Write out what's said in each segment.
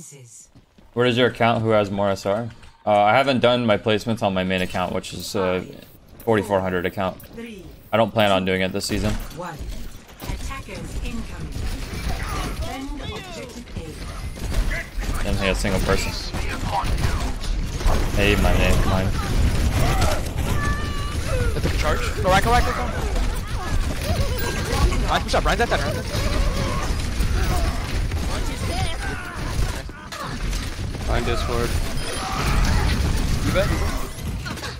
Defenses. What is your account? Who has more SR? Uh, I haven't done my placements on my main account, which is uh, 4400 account. I don't plan on doing it this season. One. Attackers incoming. Defend objective A. Didn't hit a single person. Hey, my name, mine. I took a charge. Go right, go right, go right. Ryan, push up. Ryan's at that. Ryan's at that. Find Discord. You bet. You bet.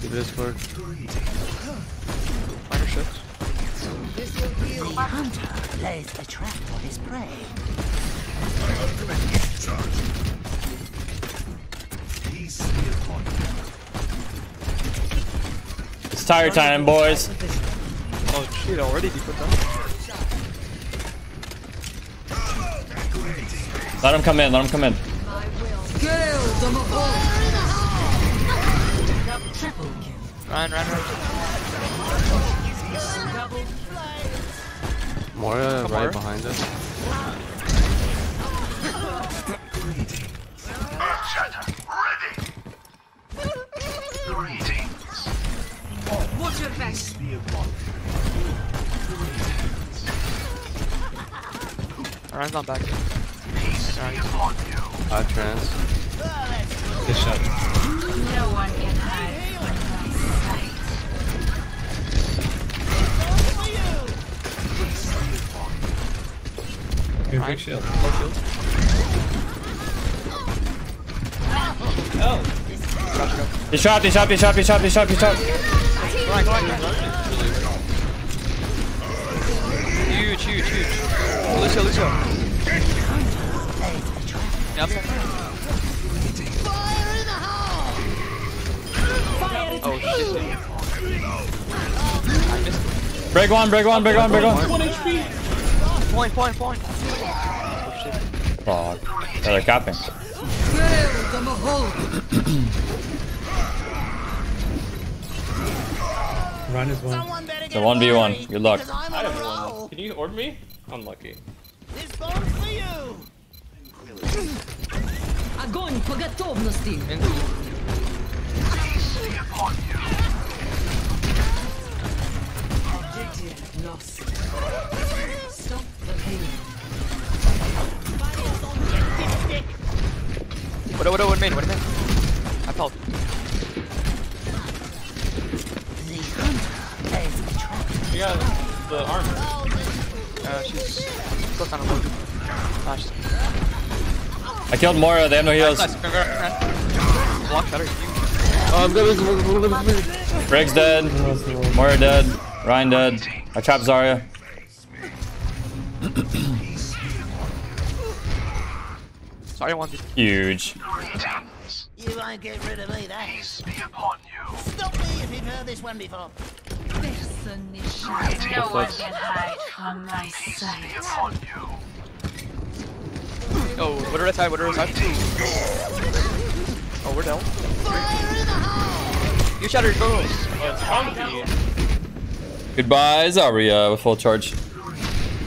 Give Discord. Find your shit. The hunter lays a trap for his prey. It's tire time, boys. Oh shit, already he put down. Let him come in. Let him come in. Triple kill. Ryan, Ryan, Ryan. Moira Come right Moira. behind us. Watch your back. Ryan's on back. Hot trans. Good shot. No one can hide from. Good big shield. Low shield. Oh! Gotcha. He shot. He shot. He shot. He shot. He shot. He shot. Go Ryan, go Ryan, go Ryan. Huge, huge, huge. Lucio, Lucio. Nothing. Oh shit. Break one, break one, break one, break one. One HP. Point, point, point. Oh. Fuck. Oh, they're capping. Run is one. The 1v1. Good luck. Can you order me? Unlucky. This bone's for you! Objective lost. Stop the pain. What, what, what, main, what, main? I felt. The hunter lays a trap. You got the armor. Uh, she's still kind of low. Ah, she's. I killed Moira, They have no heals. Nice, nice. Block shutter. Oh, I'm gonna. Brig's dead. Moira dead. Ryan dead. I trapped Zarya. Sorry, I wanted. Huge. You won't get rid of me, that. Peace be upon you. Stop me if you've heard this one before. No one can hide from my sight. Oh, what are the side? What are the side? Oh, we're down. You shattered, go. Oh. Goodbye, Zarya with full charge.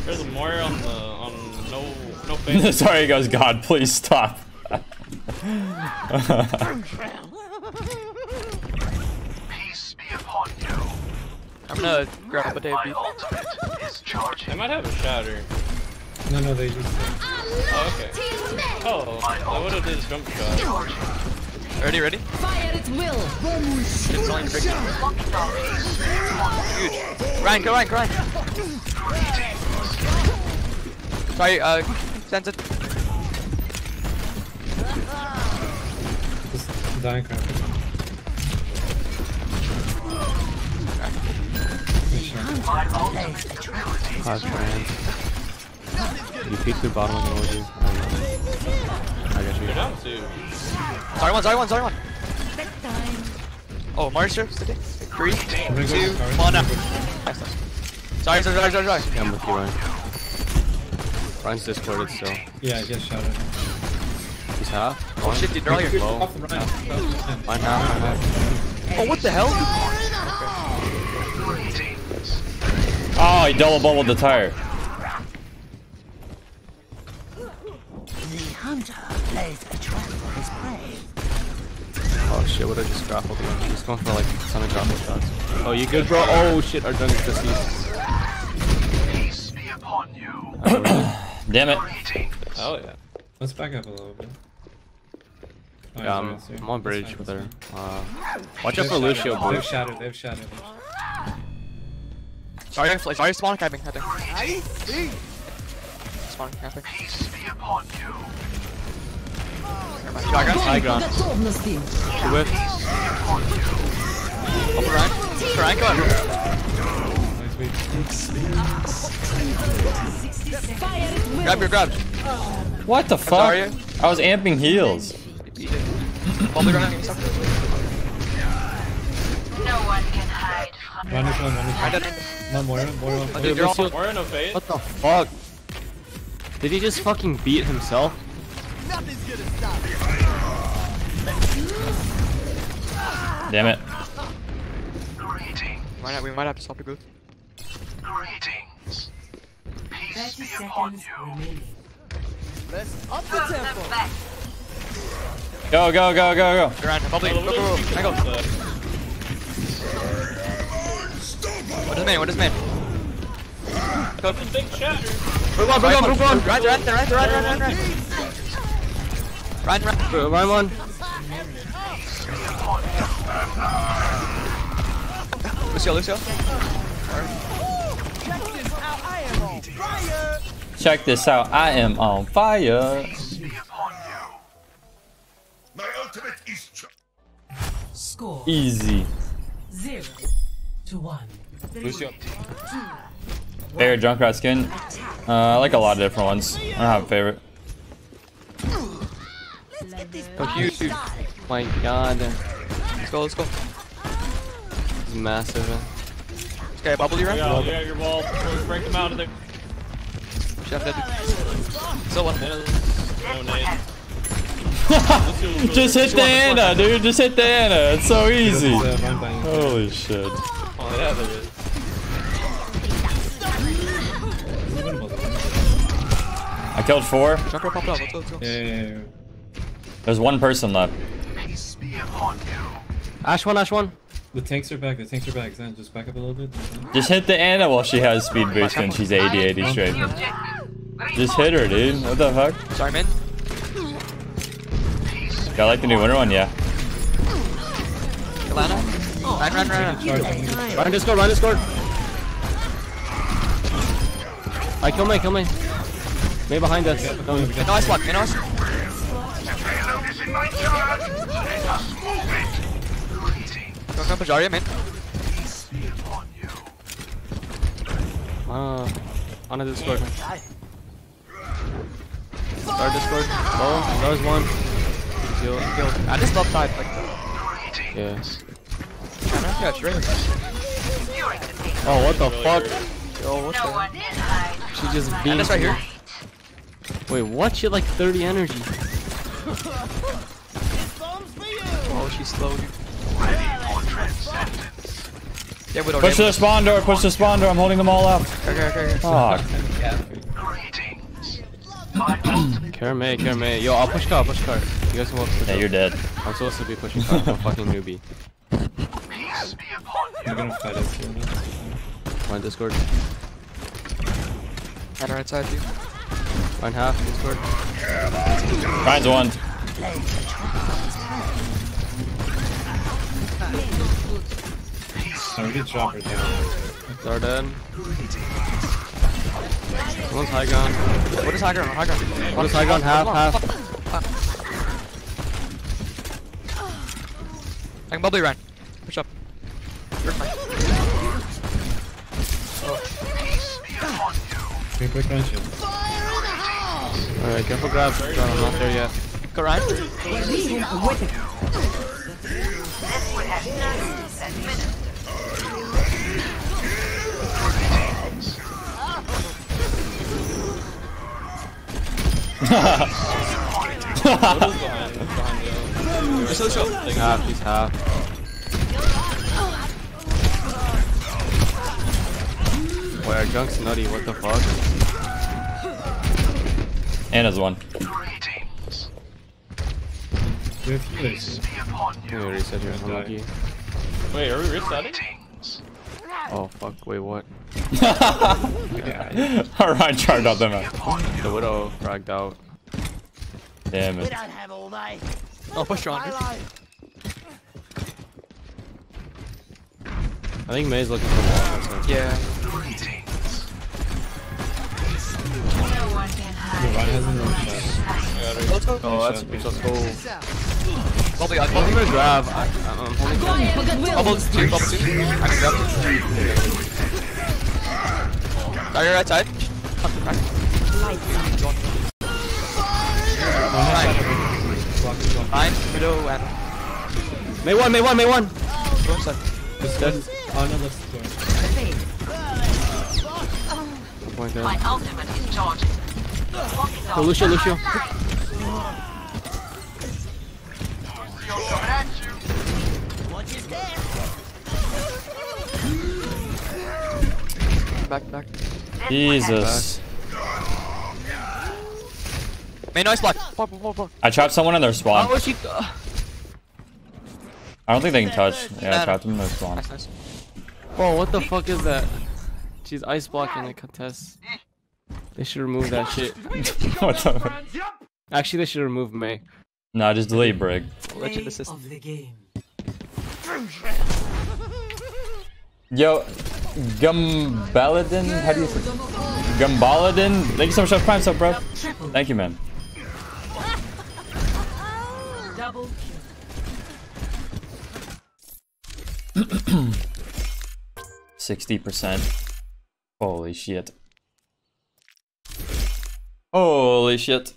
There's a Moira on the on no no face. Sorry, he goes, God, please stop. I'm gonna grab a day. I might have a shatter. No, no, they just. Oh, okay. Oh, I would have did his jump shot. Ready, ready? Fire at its will! It's only big. Huge. Ryan, go Ryan, go Ryan. Sorry, uh, sense it. Just dying crap. Good shot. Lays a trap. Hot trans. You peek through bottom of the orgy. I got you. You're down two. Sorry one, sorry one, sorry one. Oh, Marshall, sitting. Three, I'm gonna sorry. one, up. Nice, nice. Sorry, sorry, sorry, sorry, sorry. Yeah, I'm with you, Ryan. Ryan's discorded still. Yeah, I just shot it. He's half. Oh shit, dude, earlier. Low. Off the right. Mine half, mine half. Oh, what the hell? Oh, he double bubbled the tire. Hunter hunter lays a trap for his prey. Oh shit, what I just grappled him. He's going for like a ton of grapple shots. Oh, you good, bro? Oh shit, our junk is deceased. Damn it. Oh yeah. Let's back up a little bit. Oh, Yeah, I'm, I'm on bridge that's with her. Uh, watch out for shadow, Lucio, They've shadow, they have shadow. Sorry, sorry, spawn camping, I think. Spawn camping. Never mind. High Shotgun. High ground. Whiff. Rank. Rank on. Nice beat. Grab your grab. What the fuck? Sorry. I was amping heals. Himself. No one can hide from One fucking beat himself? Damn it. Might have, we might have to stop the booth. Greetings. Peace be upon you. Let's up the Go, go, go, go, go. Go around. Bubble. Go, go, go. Angle. What is main? What is main? Go. Bring one, bring one, bring one! Run, run, run, run, run, run, run. Run, run. Ryan one. Lucio, Lucio. Check this out. I am on fire. My ultimate is ch- Score Easy. zero to one. Lucio. Favorite Junkrat skin? Uh, I like a lot of different ones. I don't have a favorite. Oh, huge. My god. Let's go, let's go. It's massive. Okay, bubble you run. Yeah, yeah, your wall. Break them out of there. Should have that. Still one. No nade. Just hit the Ana, dude. Just hit the Ana. It's so easy. Uh, run by him. Holy shit. Oh, yeah, there is. I killed four. Junker popped up. Let's go, let's go. Yeah, yeah, yeah. There's one person left. Ash one, Ash one. The tanks are back, the tanks are back. Zan, just back up a little bit. Just hit the Ana while she has speed boost and she's 80 80 straight. Just hit her, dude. What the fuck? Sorry, man. Got like the new winter one, yeah. Galana. Run, run, run, run. Charge. Discord, Ryan Discord. I kill me, kill me. Mei behind us. No, No ice block, no ice. Go, go, Pajaria, man. uh, on a Discord. Start Discord. Oh, there's one. Kill, kill. I just left side, like, Yeah. yeah, sure. Oh, what the fuck? Yo, what's No that? one can hide. She just And beat this right here. Wait, what? She had like 30 energy. Oh, she's slow. Yeah, Widow. Push the spawn door, push the spawn door. I'm holding them all up. Okay, okay, okay. Fuck. Care me, care me. Yo, I'll push car, I'll push car. You guys can walk to Yeah, you're dead. I'm supposed to be pushing car. I'm a fucking newbie. They're gonna fight us here. Ryan Discord. Right, right side, too. Ryan half Discord. Ryan's one. Oh, we did drop her down. They're dead. One's high ground. What is high ground? High ground. One's high ground, half, half. I can bubble you, Ryan. Push up. You're fine. Quick, quick. Alright, careful grab. I'm not there yet. Go, Ryan. Let's go, let's. Half, he's half. Boy, our junk's nutty, what the fuck? Ana's one. We have healers. I'm gonna reset here. Unlucky. Wait, are we resetting? Oh fuck. Wait, what? Alright, charged up them out. The widow fragged out. Damn We it. don't have all day. Oh, push on. I think Mei's looking for wall. That's. Yeah. No one can has no shot. Let's go. Oh, that's a piece. Let's go. Uh, um, bubble, I I'm gonna grab. I, I'm holding. Bubble two, bubble two. I can grab it. Are you right side? Nine, middle, and Mei one. Mei one. Mei one. go inside. Just dead. Oh no, that's the door. My ultimate is charging. Oh, Lucio. Lucio. Watch. Back, back. Jesus. Main nice block. Pop, pop, pop, pop. I trapped someone in their spawn. Oh, she. Uh, I don't think they can touch. Yeah, I trapped them in their spawn. nice, nice. Bro, what the fuck is that? She's ice blocking the contest. They should remove that shit. what the? Actually, they should remove Mei. Nah, just delete Brig. Legend assist. Yo, Gumbaladin? How do you say Gumbaladin? Thank you so much for the prime sub, bro. Thank you, man. Double Sixty percent. Holy shit. Holy shit.